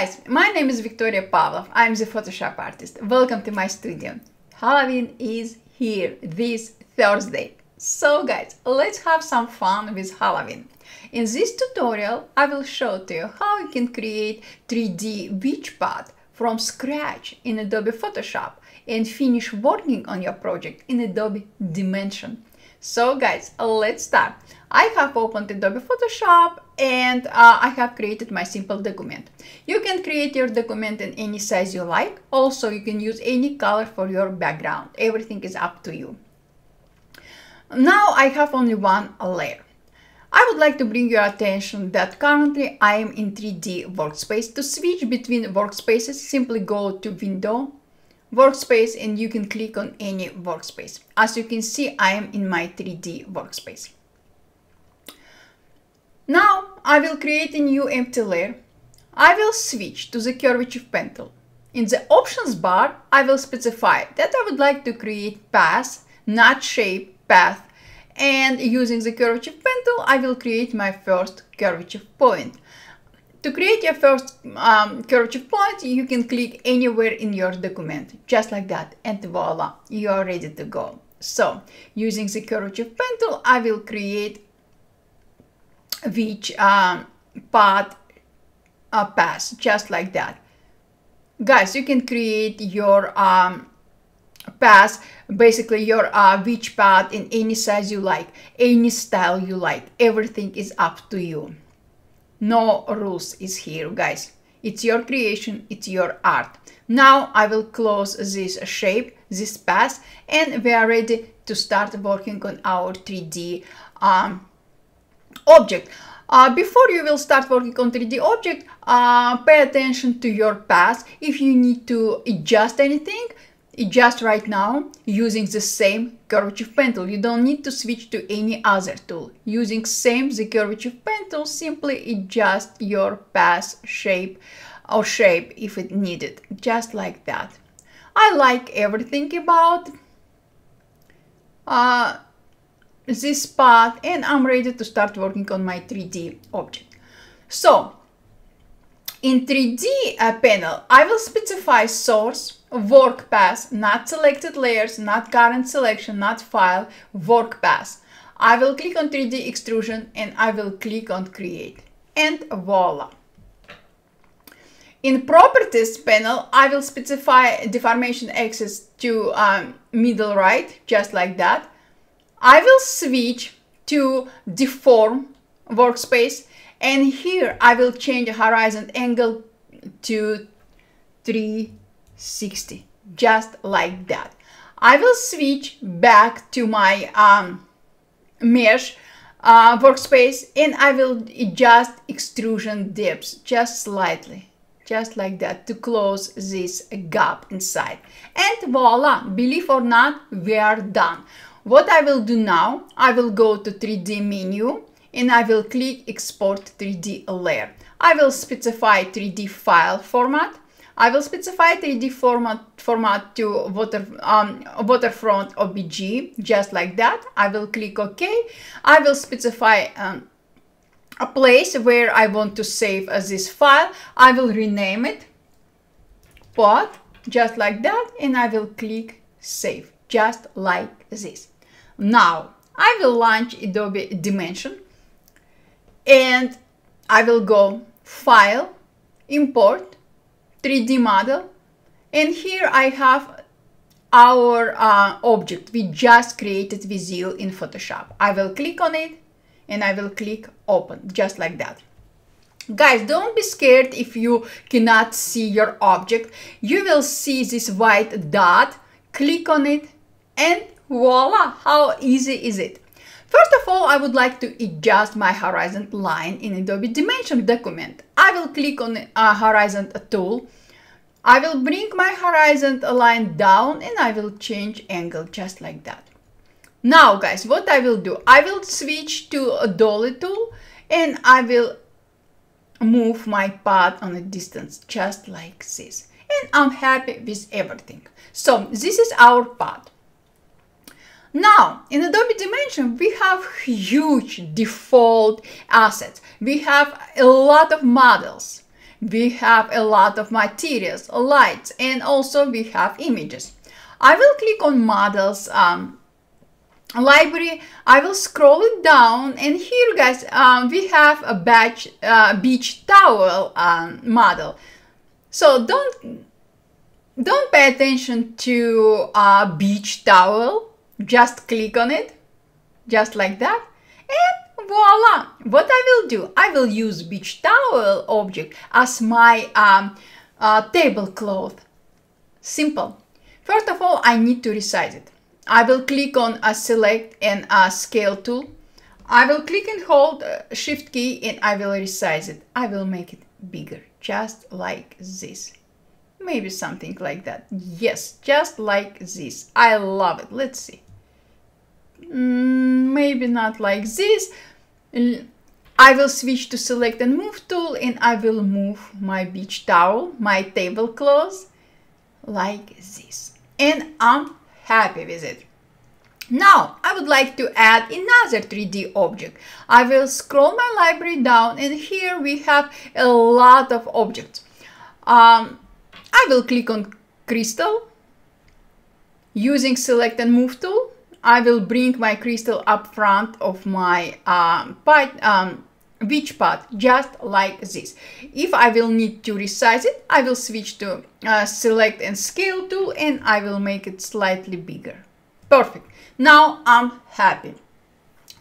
guys, my name is Victoria Pavlov. I'm the Photoshop artist. Welcome to my studio. Halloween is here this Thursday. So guys, let's have some fun with Halloween. In this tutorial, I will show to you how you can create 3D witch path from scratch in Adobe Photoshop and finish working on your project in Adobe Dimension. So guys, let's start. I have opened Adobe Photoshop and uh, I have created my simple document. You can create your document in any size you like. Also, you can use any color for your background. Everything is up to you. Now I have only one layer. I would like to bring your attention that currently I am in 3D workspace. To switch between workspaces, simply go to Window, workspace and you can click on any workspace. As you can see, I am in my 3D workspace. Now I will create a new empty layer. I will switch to the curvature pen tool. In the options bar, I will specify that I would like to create path, not shape, path. And using the curvature pen tool, I will create my first curvature point. To create your first um, curvature point, you can click anywhere in your document, just like that, and voila, you are ready to go. So, using the curvature pen tool, I will create which um, path uh, pass, just like that. Guys, you can create your um, pass, basically your uh, witch path in any size you like, any style you like. Everything is up to you. No rules is here, guys. It's your creation, it's your art. Now I will close this shape, this path, and we are ready to start working on our 3D um, object. Uh, before you will start working on 3D object, uh, pay attention to your path. If you need to adjust anything, just right now using the same curvature pen tool. You don't need to switch to any other tool. Using same the curvature pen tool, simply adjust your path shape or shape if it needed, just like that. I like everything about uh, this path and I'm ready to start working on my 3D object. So in 3D uh, panel, I will specify source, work path, not selected layers, not current selection, not file, work path. I will click on 3D extrusion and I will click on create and voila. In properties panel, I will specify deformation axis to um, middle right, just like that. I will switch to deform workspace and here I will change horizon angle to 360 just like that. I will switch back to my um, mesh uh, workspace and I will adjust extrusion depths just slightly just like that to close this gap inside. And voila believe or not we are done what I will do now I will go to 3d menu and I will click export 3D layer. I will specify 3D file format. I will specify 3D format format to water um, Wavefront OBJ, just like that. I will click OK. I will specify um, a place where I want to save as this file. I will rename it pod, just like that, and I will click save, just like this. Now, I will launch Adobe Dimension and I will go File, Import, 3D Model, and here I have our uh, object we just created with you in Photoshop. I will click on it and I will click Open, just like that. Guys, don't be scared if you cannot see your object. You will see this white dot, click on it, and voila, how easy is it? First of all, I would like to adjust my horizon line in Adobe Dimension document. I will click on a uh, horizon tool. I will bring my horizon line down and I will change angle just like that. Now guys, what I will do, I will switch to a dolly tool and I will move my path on a distance just like this. And I'm happy with everything. So this is our path. Now, in Adobe Dimension, we have huge default assets. We have a lot of models. we have a lot of materials, lights, and also we have images. I will click on models um, library. I will scroll it down and here guys, um, we have a batch, uh, beach towel um, model. So don't, don't pay attention to a uh, beach towel. Just click on it, just like that. And voila! What I will do, I will use beach towel object as my um, uh, tablecloth. Simple. First of all, I need to resize it. I will click on a select and a scale tool. I will click and hold uh, shift key and I will resize it. I will make it bigger, just like this. Maybe something like that. Yes, just like this. I love it. Let's see. Mm, maybe not like this. I will switch to select and move tool and I will move my beach towel, my tablecloth like this. And I'm happy with it. Now, I would like to add another 3D object. I will scroll my library down and here we have a lot of objects. Um, I will click on crystal. Using select and move tool, I will bring my crystal up front of my um, um, beach path just like this. If I will need to resize it, I will switch to uh, select and scale tool and I will make it slightly bigger. Perfect. Now I'm happy.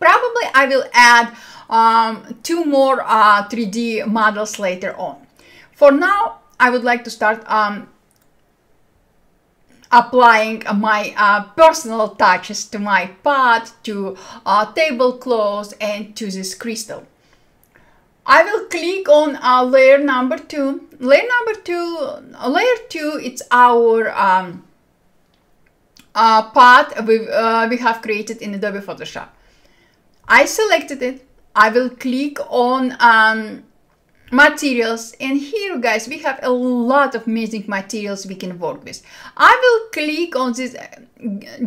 Probably I will add um, two more uh, 3D models later on. For now, I would like to start um, applying my uh, personal touches to my pot, to uh, tablecloths and to this crystal. I will click on uh, layer number two. Layer number two, layer two, it's our um, uh, path we, uh, we have created in Adobe Photoshop. I selected it. I will click on um, materials and here guys we have a lot of amazing materials we can work with. I will click on this uh,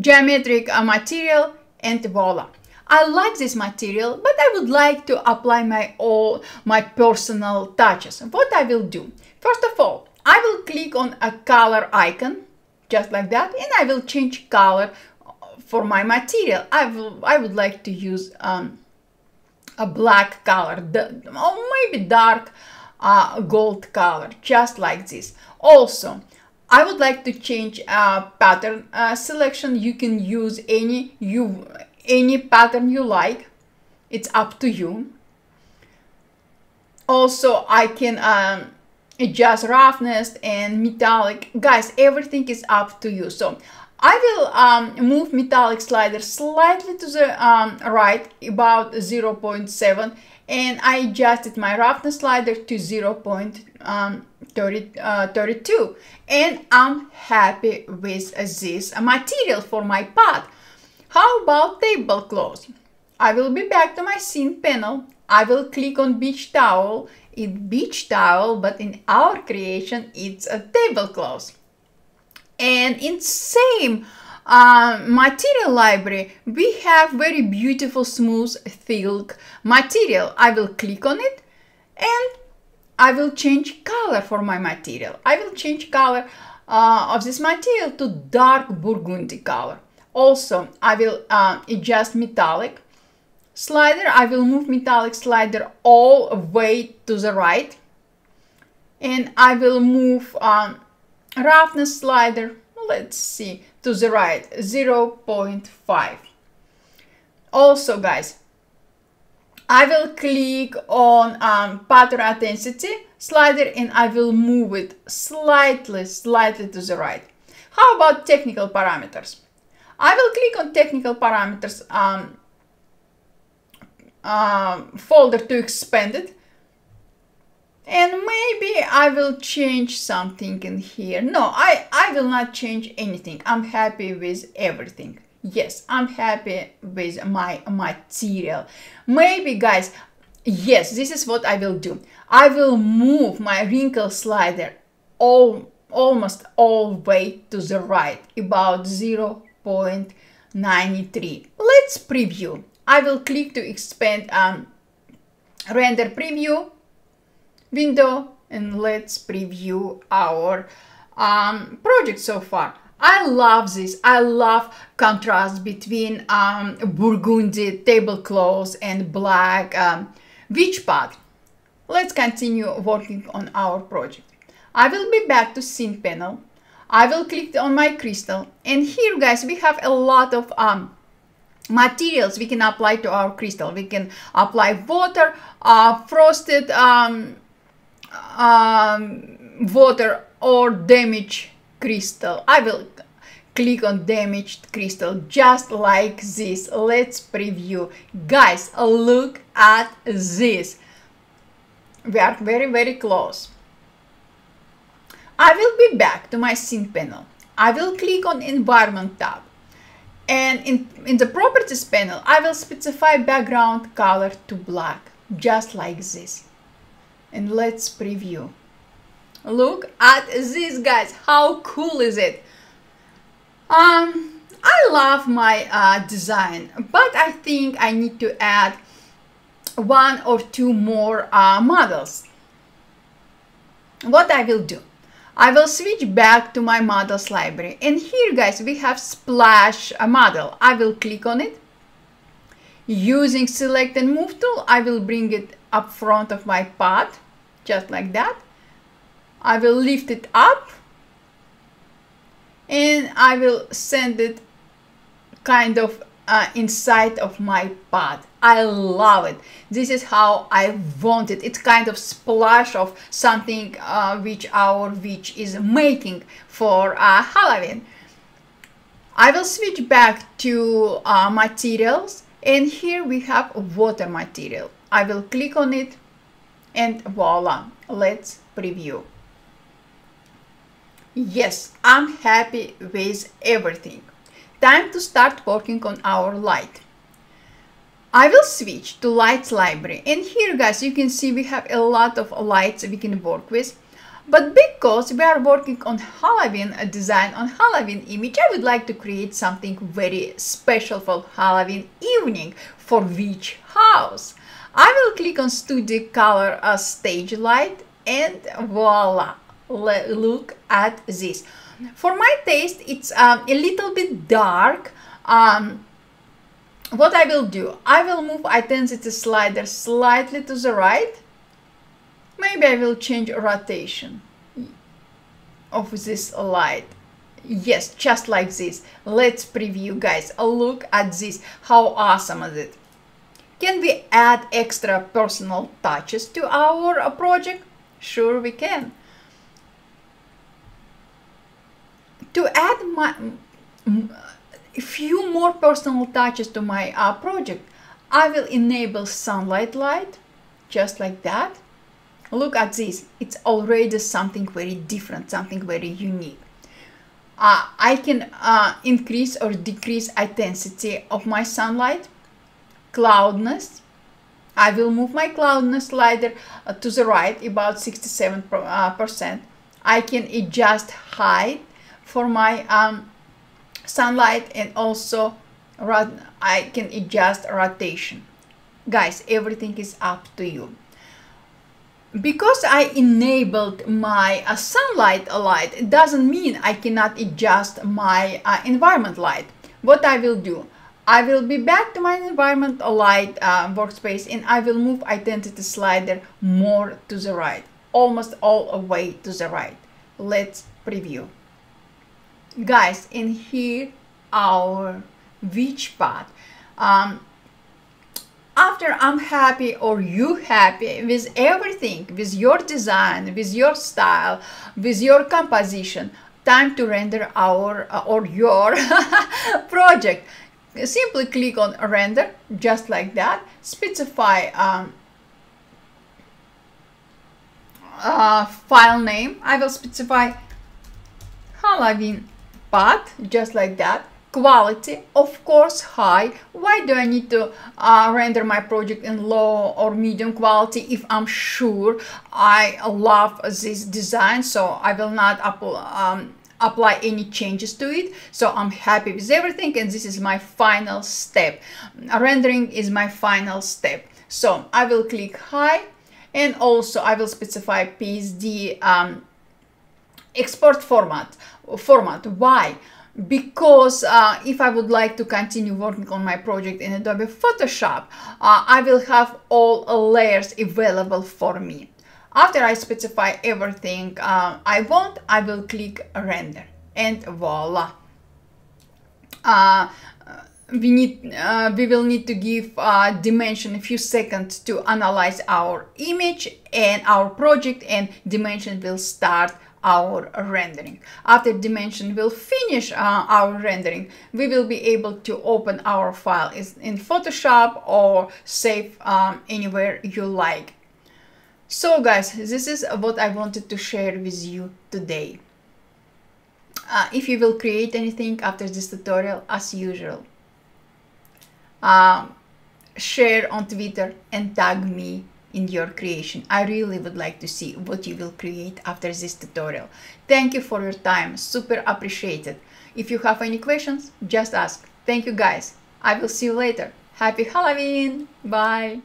geometric uh, material and voila. I like this material, but I would like to apply my all my personal touches. What I will do? First of all, I will click on a color icon, just like that, and I will change color for my material. I will I would like to use um, a black color, or maybe dark uh, gold color, just like this. Also, I would like to change uh, pattern uh, selection. You can use any you any pattern you like. It's up to you. Also, I can um, adjust roughness and metallic. Guys, everything is up to you. So I will um, move metallic slider slightly to the um, right, about 0.7 and I adjusted my roughness slider to 0.32 um, uh, and I'm happy with this material for my pot. How about tablecloth? I will be back to my scene panel. I will click on beach towel. It's beach towel, but in our creation, it's a tablecloth. And in same uh, material library, we have very beautiful smooth silk material. I will click on it and I will change color for my material. I will change color uh, of this material to dark burgundy color. Also, I will uh, adjust metallic slider. I will move metallic slider all way to the right. And I will move um, roughness slider, let's see, to the right, 0 0.5. Also, guys, I will click on um, pattern intensity slider and I will move it slightly, slightly to the right. How about technical parameters? I will click on technical parameters um, uh, folder to expand it. And maybe I will change something in here. No, I, I will not change anything. I'm happy with everything. Yes, I'm happy with my material. Maybe guys, yes, this is what I will do. I will move my wrinkle slider all almost all way to the right, about 0 0.93. Let's preview. I will click to expand um, render preview window and let's preview our um, project so far. I love this. I love contrast between um, burgundy tablecloths and black um, witch pot. Let's continue working on our project. I will be back to scene panel. I will click on my crystal and here guys we have a lot of um, materials we can apply to our crystal. We can apply water, uh, frosted um, um, water or damaged crystal. I will click on damaged crystal just like this. Let's preview. Guys, look at this. We are very, very close. I will be back to my scene panel. I will click on environment tab and in, in the properties panel, I will specify background color to black, just like this. And let's preview. Look at this, guys. How cool is it? Um, I love my uh, design, but I think I need to add one or two more uh, models. What I will do? I will switch back to my models library and here guys we have splash a model. I will click on it. Using select and move tool I will bring it up front of my pot just like that. I will lift it up and I will send it kind of uh, inside of my pot. I love it. This is how I want it. It's kind of splash of something uh, which our witch is making for uh, Halloween. I will switch back to uh, materials and here we have water material. I will click on it and voila, let's preview. Yes, I'm happy with everything. Time to start working on our light. I will switch to lights library and here guys you can see we have a lot of lights we can work with but because we are working on Halloween design on Halloween image I would like to create something very special for Halloween evening for witch house. I will click on studio color a stage light and voila look at this for my taste, it's um, a little bit dark. Um, what I will do, I will move intensity slider slightly to the right. Maybe I will change rotation of this light. Yes, just like this. Let's preview, guys. Look at this. How awesome is it? Can we add extra personal touches to our project? Sure we can. to add my, a few more personal touches to my uh, project, I will enable sunlight light, just like that. Look at this, it's already something very different, something very unique. Uh, I can uh, increase or decrease intensity of my sunlight, cloudness. I will move my cloudness slider uh, to the right about 67%. Uh, I can adjust height for my um, sunlight and also I can adjust rotation. Guys, everything is up to you. Because I enabled my uh, sunlight light, it doesn't mean I cannot adjust my uh, environment light. What I will do, I will be back to my environment light uh, workspace and I will move identity slider more to the right, almost all the way to the right. Let's preview guys in here our witch part. um, after I'm happy or you happy with everything, with your design, with your style, with your composition, time to render our uh, or your project. Simply click on render, just like that. Specify um, uh, file name. I will specify Halloween but just like that quality of course high why do i need to uh, render my project in low or medium quality if i'm sure i love this design so i will not um, apply any changes to it. So i'm happy with everything and this is my final step. Rendering is my final step. So i will click high and also I will specify PSD um, export format format. Why? Because uh, if I would like to continue working on my project in Adobe Photoshop uh, I will have all layers available for me after I specify everything uh, I want I will click render and voila uh, we need uh, we will need to give uh, dimension a few seconds to analyze our image and our project and dimension will start our rendering. After dimension will finish uh, our rendering, we will be able to open our file in Photoshop or save um, anywhere you like. So guys, this is what I wanted to share with you today. Uh, if you will create anything after this tutorial, as usual, uh, share on Twitter and tag me in your creation. I really would like to see what you will create after this tutorial. Thank you for your time, super appreciated. If you have any questions, just ask. Thank you guys. I will see you later. Happy Halloween. Bye.